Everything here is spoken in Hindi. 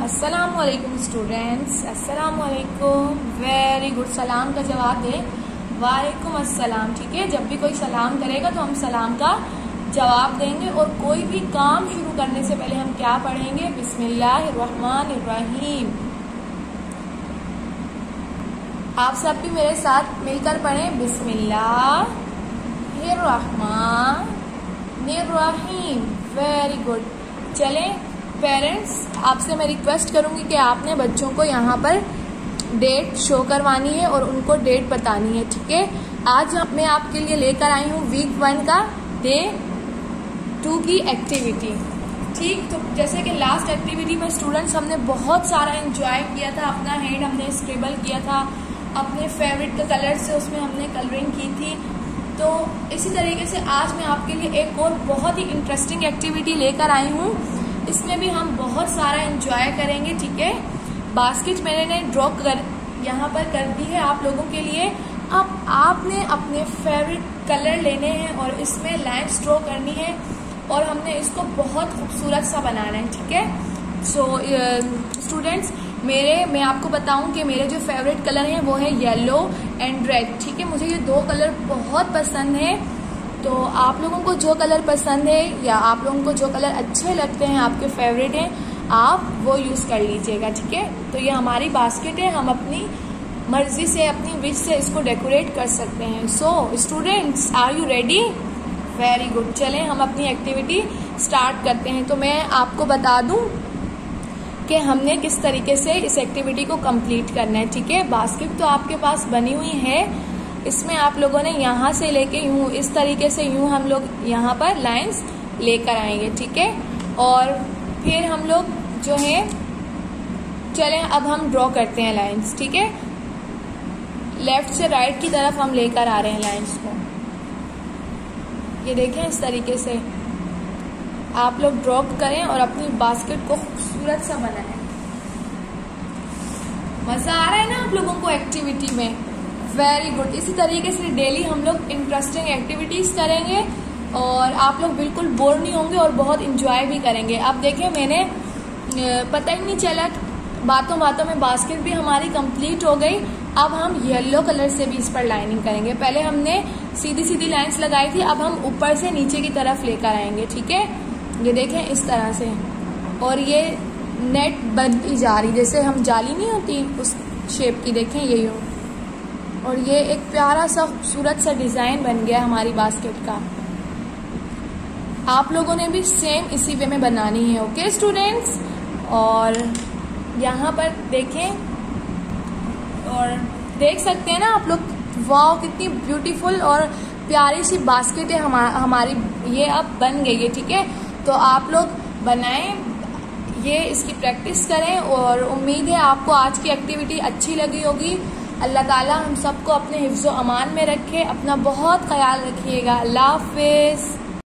अस्सलाम वालेकुम स्टूडेंट्स। अस्सलाम वालेकुम वेरी गुड सलाम का जवाब दें। वालेकुम अस्सलाम। ठीक है, जब भी कोई सलाम करेगा तो हम सलाम का जवाब देंगे और कोई भी काम शुरू करने से पहले हम क्या पढ़ेंगे? बिस्मिल्लाहिर्रहमानिर्रहीम। आप सब भी मेरे साथ मिलकर पढ़ें। बिस्मिल्लाहिर्रहमानिर्रहीम। Very good. चलें पेरेंट्स आपसे मैं रिक्वेस्ट करूँगी कि आपने बच्चों को यहाँ पर डेट शो करवानी है और उनको डेट बतानी है, ठीक है? आज मैं आपके लिए लेकर आई हूँ वीक वन का डे टू की एक्टिविटी ठीक? तो जैसे कि लास्ट एक्टिविटी में स्टूडेंट्स हमने बहुत सारा एंजॉय किया था, अपना हैंड हमने स्क्रिबल किया था, अपने फेवरेट कलर से उसमें हमने कलरिंग की थी। तो इसी तरीके से आज मैं आपके लिए एक और बहुत ही इंटरेस्टिंग एक्टिविटी लेकर आई हूँ। इसमें भी हम बहुत सारा इंजॉय करेंगे, ठीक है? बास्केट मैंने ड्रॉ कर, यहाँ पर कर दी है आप लोगों के लिए। अब आपने अपने फेवरेट कलर लेने हैं और इसमें लाइन्स ड्रॉ करनी है और हमने इसको बहुत खूबसूरत सा बनाना है, ठीक है? सो स्टूडेंट्स मेरे, मैं आपको बताऊँ कि मेरे जो फेवरेट कलर हैं वो है येलो एंड रेड ठीक है? मुझे ये दो कलर बहुत पसंद है। तो आप लोगों को जो कलर पसंद है या आप लोगों को जो कलर अच्छे लगते हैं, आपके फेवरेट हैं, आप वो यूज़ कर लीजिएगा, ठीक है? तो ये हमारी बास्केट है, हम अपनी मर्ज़ी से, अपनी विश से इसको डेकोरेट कर सकते हैं। So students are you ready very good चलें, हम अपनी एक्टिविटी स्टार्ट करते हैं। तो मैं आपको बता दूँ कि हमने किस तरीके से इस एक्टिविटी को कंप्लीट करना है, ठीक है? बास्केट तो आपके पास बनी हुई है इसमें आप लोगों ने यहाँ से लेके यूँ, इस तरीके से यूँ हम लोग यहाँ पर लाइंस लेकर आएँगे, ठीक है? और फिर हम लोग जो है, चलें, अब हम ड्रॉ करते हैं लाइंस ठीक है? लेफ़्ट से राइट की तरफ़ हम लेकर आ रहे हैं लाइंस को। ये देखें इस तरीके से। आप लोग ड्रॉ करें और अपनी बास्केट को खूबसूरत सा बनाएँ। मज़ा आ रहा है ना आप लोगों को एक्टिविटी में? वेरी गुड इसी तरीके से डेली हम लोग इंटरेस्टिंग एक्टिविटीज़ करेंगे और आप लोग बिल्कुल बोर नहीं होंगे और बहुत इंजॉय भी करेंगे। अब देखें मैंने पता ही नहीं चला बातों बातों में बास्केट भी हमारी कंप्लीट हो गई। अब हम येलो कलर से भी इस पर लाइनिंग करेंगे। पहले हमने सीधी सीधी लाइंस लगाई थी, अब हम ऊपर से नीचे की तरफ़ लेकर आएँगे, ठीक है? ये देखें इस तरह से। और ये नेट बनती जा रही, जैसे हम जाली नहीं होती उस शेप की, देखें, यही यूँ और ये एक प्यारा सा खूबसूरत सा डिज़ाइन बन गया हमारी बास्केट का। आप लोगों ने भी सेम इसी वे में बनानी है ओके स्टूडेंट्स और यहाँ पर देखें और देख सकते हैं ना आप लोग वाह कितनी ब्यूटीफुल और प्यारी सी बास्केट है हमा, हमारी ये अब बन गई है ठीक है? तो आप लोग बनाएँ ये इसकी प्रैक्टिस करें और उम्मीद है आपको आज की एक्टिविटी अच्छी लगी होगी। अल्लाह ताला हम सबको अपने हिफ्ज़ अमान में रखे, अपना बहुत ख्याल रखिएगा। अल्लाह हाफिज़।